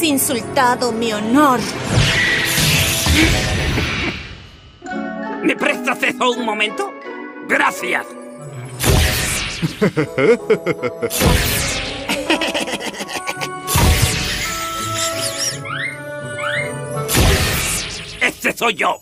Insultado mi honor. ¿Me prestas eso un momento? Gracias. Este soy yo.